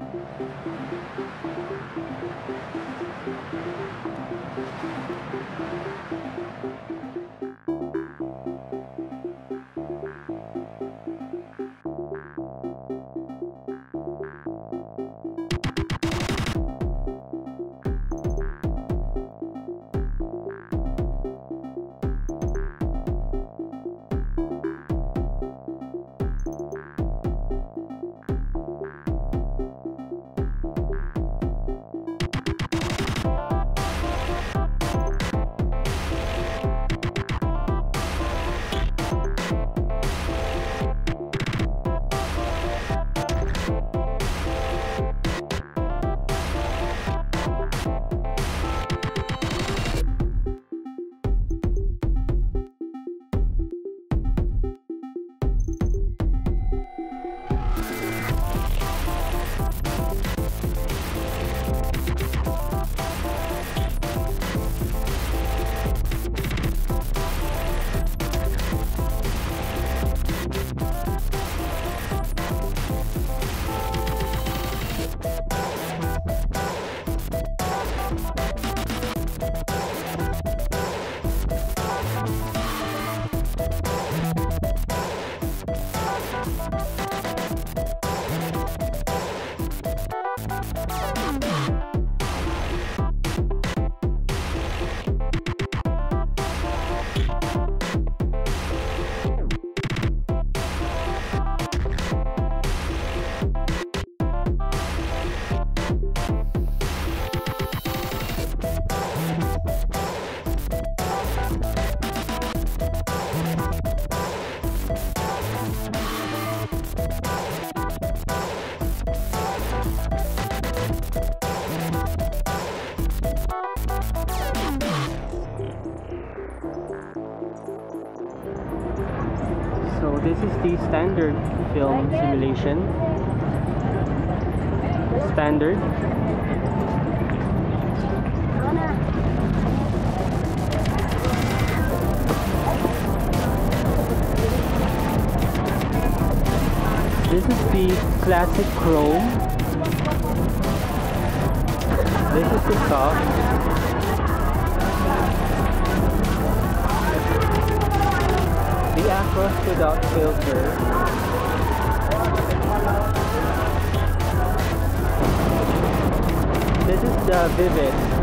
Thank you. なるほど。So this is the standard film simulation. Standard. This is the classic chrome. This is the soft. Almost without filter. This is the Vivid.